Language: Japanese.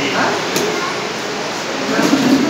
いい